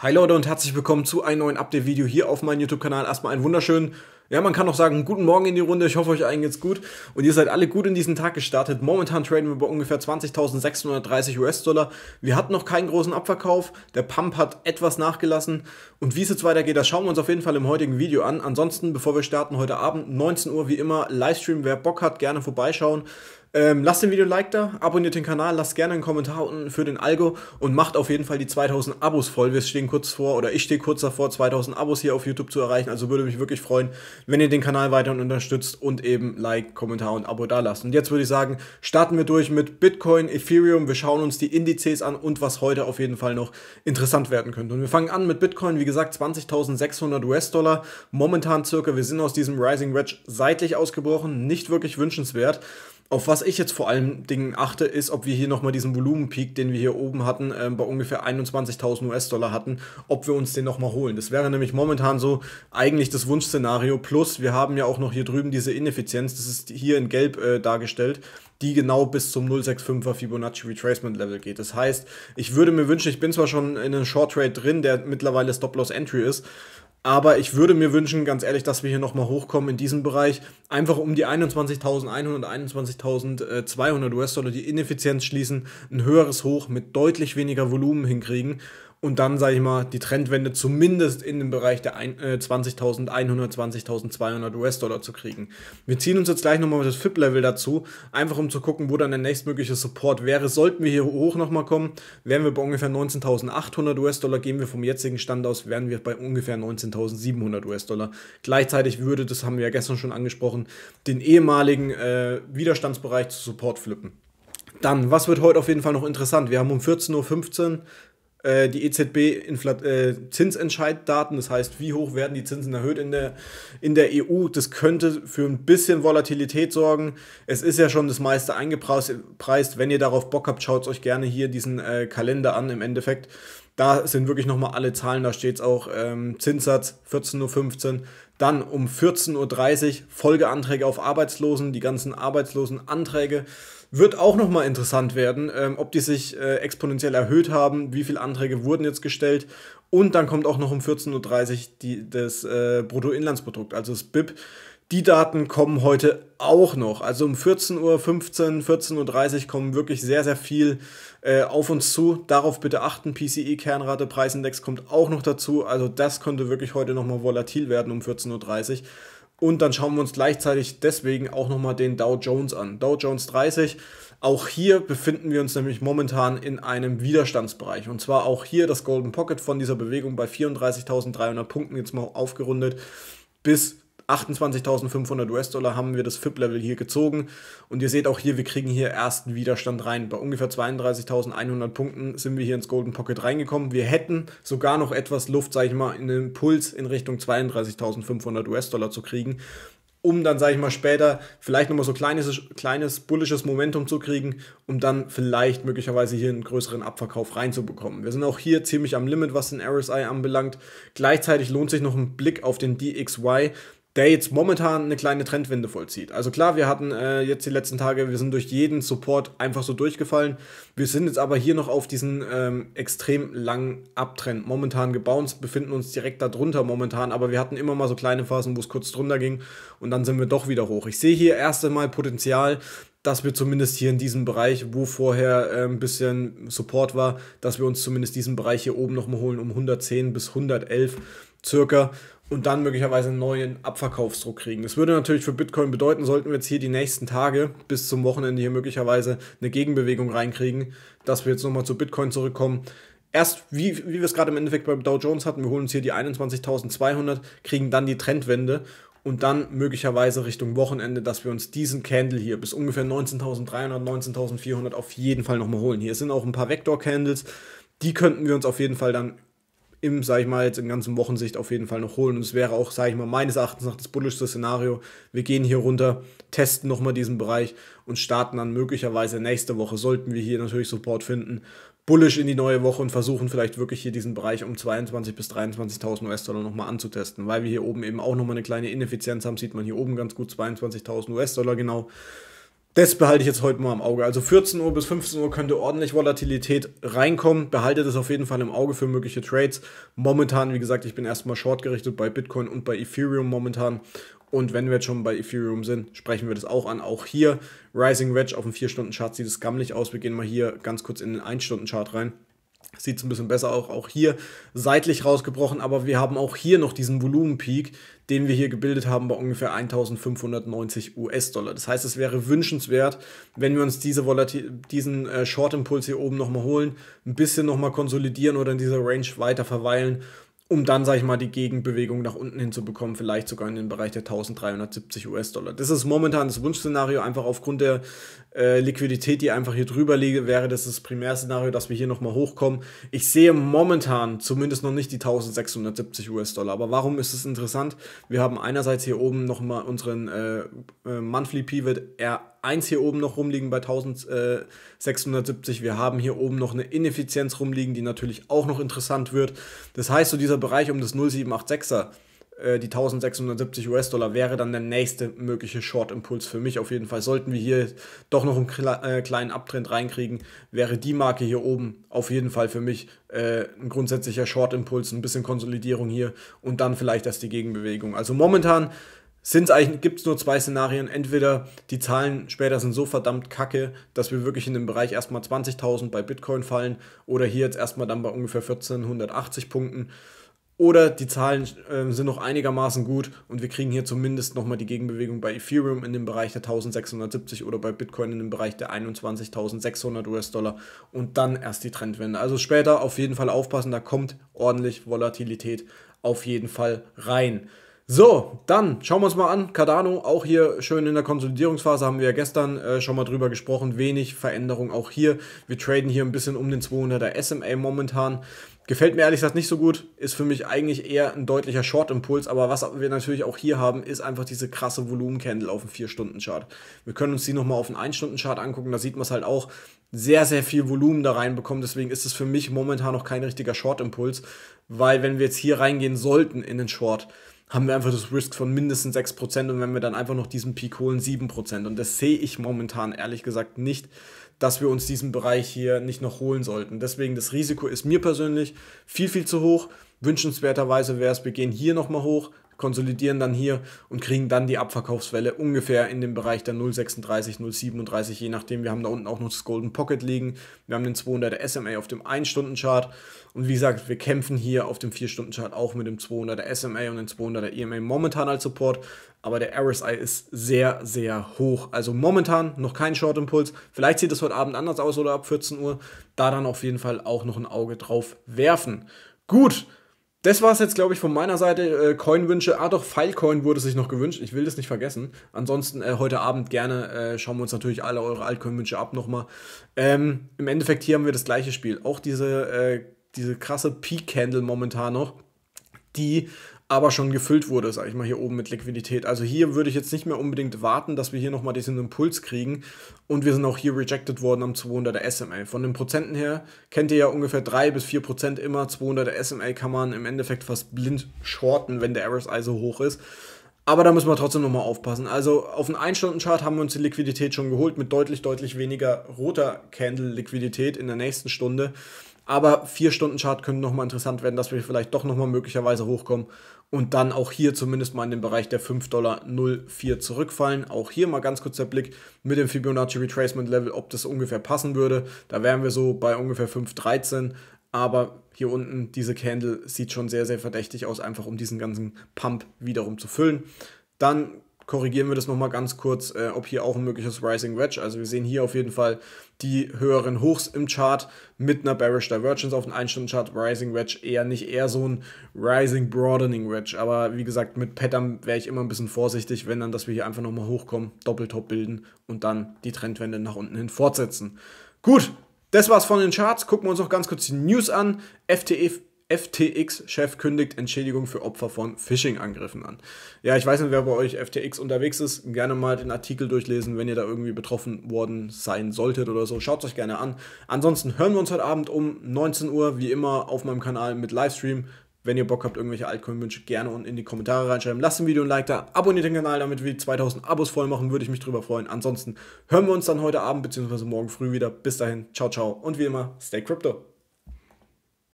Hi Leute und herzlich willkommen zu einem neuen Update-Video hier auf meinem YouTube-Kanal. Erstmal einen wunderschönen, ja man kann auch sagen, guten Morgen in die Runde. Ich hoffe euch allen geht's gut und ihr seid alle gut in diesen Tag gestartet. Momentan traden wir bei ungefähr 20.630 US-Dollar. Wir hatten noch keinen großen Abverkauf, der Pump hat etwas nachgelassen und wie es jetzt weitergeht, das schauen wir uns auf jeden Fall im heutigen Video an. Ansonsten, bevor wir starten, heute Abend 19 Uhr wie immer Livestream. Wer Bock hat, gerne vorbeischauen. Ähm, lasst den Video ein Like da, abonniert den Kanal, lasst gerne einen Kommentar unten für den Algo und macht auf jeden Fall die 2000 Abos voll. Wir stehen kurz vor, oder ich stehe kurz davor, 2000 Abos hier auf YouTube zu erreichen. Also würde mich wirklich freuen, wenn ihr den Kanal weiterhin unterstützt und eben Like, Kommentar und Abo da lasst. Und jetzt würde ich sagen, starten wir durch mit Bitcoin, Ethereum. Wir schauen uns die Indizes an und was heute auf jeden Fall noch interessant werden könnte. Und wir fangen an mit Bitcoin, wie gesagt, 20.600 US-Dollar. Momentan circa, wir sind aus diesem Rising Wedge seitlich ausgebrochen. Nicht wirklich wünschenswert. Auf was ich jetzt vor allem Dingen achte, ist, ob wir hier nochmal diesen Volumenpeak, den wir hier oben hatten, äh, bei ungefähr 21.000 US-Dollar hatten, ob wir uns den nochmal holen. Das wäre nämlich momentan so eigentlich das Wunschszenario. Plus, wir haben ja auch noch hier drüben diese Ineffizienz, das ist hier in Gelb äh, dargestellt, die genau bis zum 065er Fibonacci Retracement Level geht. Das heißt, ich würde mir wünschen, ich bin zwar schon in einem Short Trade drin, der mittlerweile Stop-Loss Entry ist, aber ich würde mir wünschen, ganz ehrlich, dass wir hier nochmal hochkommen in diesem Bereich. Einfach um die 21.100, 21.200 US-Dollar die Ineffizienz schließen, ein höheres Hoch mit deutlich weniger Volumen hinkriegen und dann, sage ich mal, die Trendwende zumindest in den Bereich der äh, 20.100, 20.200 US-Dollar zu kriegen. Wir ziehen uns jetzt gleich nochmal das FIP-Level dazu, einfach um zu gucken, wo dann der nächstmögliche Support wäre. Sollten wir hier hoch nochmal kommen, wären wir bei ungefähr 19.800 US-Dollar. Gehen wir vom jetzigen Stand aus, wären wir bei ungefähr 19.700 US-Dollar. Gleichzeitig würde, das haben wir ja gestern schon angesprochen, den ehemaligen äh, Widerstandsbereich zu Support flippen. Dann, was wird heute auf jeden Fall noch interessant? Wir haben um 14.15 Uhr äh, die EZB äh, das heißt, wie hoch werden die Zinsen erhöht in der, in der EU. Das könnte für ein bisschen Volatilität sorgen. Es ist ja schon das meiste eingepreist. Wenn ihr darauf Bock habt, schaut euch gerne hier diesen äh, Kalender an im Endeffekt. Da sind wirklich nochmal alle Zahlen, da steht es auch ähm, Zinssatz 14.15 Uhr. Dann um 14.30 Uhr Folgeanträge auf Arbeitslosen, die ganzen Arbeitslosenanträge. Wird auch nochmal interessant werden, ähm, ob die sich äh, exponentiell erhöht haben, wie viele Anträge wurden jetzt gestellt. Und dann kommt auch noch um 14.30 Uhr die, das äh, Bruttoinlandsprodukt, also das BIP. Die Daten kommen heute auch noch. Also um 14.15 Uhr, 14.30 Uhr kommen wirklich sehr, sehr viel äh, auf uns zu. Darauf bitte achten. PCE Kernrate Preisindex kommt auch noch dazu. Also das könnte wirklich heute nochmal volatil werden um 14.30 Uhr. Und dann schauen wir uns gleichzeitig deswegen auch nochmal den Dow Jones an. Dow Jones 30. Auch hier befinden wir uns nämlich momentan in einem Widerstandsbereich. Und zwar auch hier das Golden Pocket von dieser Bewegung bei 34.300 Punkten jetzt mal aufgerundet bis 28.500 US-Dollar haben wir das FIP-Level hier gezogen. Und ihr seht auch hier, wir kriegen hier ersten Widerstand rein. Bei ungefähr 32.100 Punkten sind wir hier ins Golden Pocket reingekommen. Wir hätten sogar noch etwas Luft, sage ich mal, in den Puls in Richtung 32.500 US-Dollar zu kriegen um dann, sage ich mal, später vielleicht nochmal so kleines, kleines bullisches Momentum zu kriegen, um dann vielleicht möglicherweise hier einen größeren Abverkauf reinzubekommen. Wir sind auch hier ziemlich am Limit, was den RSI anbelangt. Gleichzeitig lohnt sich noch ein Blick auf den DXY der jetzt momentan eine kleine Trendwende vollzieht. Also klar, wir hatten äh, jetzt die letzten Tage, wir sind durch jeden Support einfach so durchgefallen. Wir sind jetzt aber hier noch auf diesen ähm, extrem langen Abtrend momentan gebounced, befinden uns direkt darunter momentan, aber wir hatten immer mal so kleine Phasen, wo es kurz drunter ging und dann sind wir doch wieder hoch. Ich sehe hier erst einmal Potenzial, dass wir zumindest hier in diesem Bereich, wo vorher äh, ein bisschen Support war, dass wir uns zumindest diesen Bereich hier oben nochmal holen um 110 bis 111 circa und dann möglicherweise einen neuen Abverkaufsdruck kriegen. Das würde natürlich für Bitcoin bedeuten, sollten wir jetzt hier die nächsten Tage bis zum Wochenende hier möglicherweise eine Gegenbewegung reinkriegen, dass wir jetzt nochmal zu Bitcoin zurückkommen. Erst, wie, wie wir es gerade im Endeffekt bei Dow Jones hatten, wir holen uns hier die 21.200, kriegen dann die Trendwende und dann möglicherweise Richtung Wochenende, dass wir uns diesen Candle hier bis ungefähr 19.300, 19.400 auf jeden Fall nochmal holen. Hier sind auch ein paar Vector-Candles, die könnten wir uns auf jeden Fall dann im, sag ich mal, jetzt in ganzen Wochensicht auf jeden Fall noch holen. Und es wäre auch, sag ich mal, meines Erachtens nach das bullischste Szenario. Wir gehen hier runter, testen nochmal diesen Bereich und starten dann möglicherweise nächste Woche, sollten wir hier natürlich Support finden, bullish in die neue Woche und versuchen vielleicht wirklich hier diesen Bereich um 22.000 bis 23.000 US-Dollar nochmal anzutesten. Weil wir hier oben eben auch nochmal eine kleine Ineffizienz haben, sieht man hier oben ganz gut 22.000 US-Dollar genau. Das behalte ich jetzt heute mal im Auge. Also 14 Uhr bis 15 Uhr könnte ordentlich Volatilität reinkommen. Behaltet es auf jeden Fall im Auge für mögliche Trades. Momentan, wie gesagt, ich bin erstmal short gerichtet bei Bitcoin und bei Ethereum momentan. Und wenn wir jetzt schon bei Ethereum sind, sprechen wir das auch an. Auch hier Rising Wedge auf dem 4-Stunden-Chart sieht es gammelig aus. Wir gehen mal hier ganz kurz in den 1-Stunden-Chart rein. Sieht es ein bisschen besser auch, auch hier seitlich rausgebrochen, aber wir haben auch hier noch diesen Volumenpeak, den wir hier gebildet haben bei ungefähr 1590 US-Dollar. Das heißt, es wäre wünschenswert, wenn wir uns diese diesen äh, Short-Impuls hier oben nochmal holen, ein bisschen nochmal konsolidieren oder in dieser Range weiter verweilen um dann, sage ich mal, die Gegenbewegung nach unten hinzubekommen, vielleicht sogar in den Bereich der 1370 US-Dollar. Das ist momentan das Wunschszenario, einfach aufgrund der äh, Liquidität, die einfach hier drüber liege, wäre das das Primärszenario, dass wir hier nochmal hochkommen. Ich sehe momentan zumindest noch nicht die 1670 US-Dollar, aber warum ist es interessant? Wir haben einerseits hier oben nochmal unseren äh, äh, Monthly Pivot R 1 hier oben noch rumliegen bei 1670. Wir haben hier oben noch eine Ineffizienz rumliegen, die natürlich auch noch interessant wird. Das heißt, so dieser Bereich um das 0786er, äh, die 1670 US-Dollar, wäre dann der nächste mögliche Short-Impuls für mich auf jeden Fall. Sollten wir hier doch noch einen äh, kleinen Abtrend reinkriegen, wäre die Marke hier oben auf jeden Fall für mich äh, ein grundsätzlicher Short-Impuls, ein bisschen Konsolidierung hier und dann vielleicht erst die Gegenbewegung. Also momentan sind eigentlich, gibt es nur zwei Szenarien. Entweder die Zahlen später sind so verdammt kacke, dass wir wirklich in den Bereich erstmal 20.000 bei Bitcoin fallen oder hier jetzt erstmal dann bei ungefähr 1480 Punkten. Oder die Zahlen äh, sind noch einigermaßen gut und wir kriegen hier zumindest nochmal die Gegenbewegung bei Ethereum in dem Bereich der 1670 oder bei Bitcoin in dem Bereich der 21.600 US-Dollar und dann erst die Trendwende. Also später auf jeden Fall aufpassen, da kommt ordentlich Volatilität auf jeden Fall rein. So, dann schauen wir uns mal an. Cardano, auch hier schön in der Konsolidierungsphase, haben wir ja gestern äh, schon mal drüber gesprochen. Wenig Veränderung auch hier. Wir traden hier ein bisschen um den 200er SMA momentan. Gefällt mir ehrlich gesagt nicht so gut. Ist für mich eigentlich eher ein deutlicher Short-Impuls. Aber was wir natürlich auch hier haben, ist einfach diese krasse Volumen-Candle auf dem 4-Stunden-Chart. Wir können uns die nochmal auf dem 1-Stunden-Chart angucken. Da sieht man es halt auch sehr, sehr viel Volumen da reinbekommen. Deswegen ist es für mich momentan noch kein richtiger Short-Impuls. Weil wenn wir jetzt hier reingehen sollten in den Short, haben wir einfach das Risk von mindestens 6% und wenn wir dann einfach noch diesen Peak holen, 7%. Und das sehe ich momentan ehrlich gesagt nicht, dass wir uns diesen Bereich hier nicht noch holen sollten. Deswegen das Risiko ist mir persönlich viel, viel zu hoch. Wünschenswerterweise wäre es, wir gehen hier nochmal hoch, konsolidieren dann hier und kriegen dann die Abverkaufswelle ungefähr in dem Bereich der 0,36, 0,37, je nachdem. Wir haben da unten auch noch das Golden Pocket liegen. Wir haben den 200er SMA auf dem 1-Stunden-Chart. Und wie gesagt, wir kämpfen hier auf dem 4-Stunden-Chart auch mit dem 200er SMA und dem 200er EMA momentan als Support. Aber der RSI ist sehr, sehr hoch. Also momentan noch kein Short-Impuls. Vielleicht sieht es heute Abend anders aus oder ab 14 Uhr. Da dann auf jeden Fall auch noch ein Auge drauf werfen. Gut, das war es jetzt, glaube ich, von meiner Seite. Äh, Coin-Wünsche. Ah, doch, Filecoin wurde sich noch gewünscht. Ich will das nicht vergessen. Ansonsten äh, heute Abend gerne äh, schauen wir uns natürlich alle eure Altcoin-Wünsche ab nochmal. Ähm, Im Endeffekt hier haben wir das gleiche Spiel. Auch diese, äh, diese krasse Peak-Candle momentan noch, die aber schon gefüllt wurde, sage ich mal, hier oben mit Liquidität. Also hier würde ich jetzt nicht mehr unbedingt warten, dass wir hier nochmal diesen Impuls kriegen. Und wir sind auch hier rejected worden am 200er SMA. Von den Prozenten her kennt ihr ja ungefähr 3 bis 4 Prozent immer. 200er SMA kann man im Endeffekt fast blind shorten, wenn der RSI so hoch ist. Aber da müssen wir trotzdem nochmal aufpassen. Also auf den 1-Stunden-Chart haben wir uns die Liquidität schon geholt mit deutlich, deutlich weniger roter Candle-Liquidität in der nächsten Stunde. Aber 4-Stunden-Chart könnte nochmal interessant werden, dass wir vielleicht doch nochmal möglicherweise hochkommen und dann auch hier zumindest mal in den Bereich der 5,04 Dollar zurückfallen. Auch hier mal ganz kurz der Blick mit dem Fibonacci Retracement Level, ob das ungefähr passen würde. Da wären wir so bei ungefähr 5,13. Aber hier unten, diese Candle sieht schon sehr, sehr verdächtig aus, einfach um diesen ganzen Pump wiederum zu füllen. Dann korrigieren wir das nochmal ganz kurz, äh, ob hier auch ein mögliches Rising Wedge. Also wir sehen hier auf jeden Fall die höheren Hochs im Chart mit einer Bearish Divergence auf dem 1-Stunden-Chart. Rising Wedge eher nicht eher so ein Rising Broadening Wedge. Aber wie gesagt, mit Pattern wäre ich immer ein bisschen vorsichtig, wenn dann, dass wir hier einfach nochmal hochkommen, Doppeltop bilden und dann die Trendwende nach unten hin fortsetzen. Gut, das war's von den Charts. Gucken wir uns noch ganz kurz die News an. FTE FTX-Chef kündigt Entschädigung für Opfer von Phishing-Angriffen an. Ja, ich weiß nicht, wer bei euch FTX unterwegs ist. Gerne mal den Artikel durchlesen, wenn ihr da irgendwie betroffen worden sein solltet oder so. Schaut es euch gerne an. Ansonsten hören wir uns heute Abend um 19 Uhr, wie immer, auf meinem Kanal mit Livestream. Wenn ihr Bock habt, irgendwelche Altcoin-Wünsche, gerne unten in die Kommentare reinschreiben. Lasst ein Video ein Like da, abonniert den Kanal, damit wir die 2000 Abos voll machen, würde ich mich drüber freuen. Ansonsten hören wir uns dann heute Abend bzw. morgen früh wieder. Bis dahin, ciao, ciao und wie immer, stay crypto.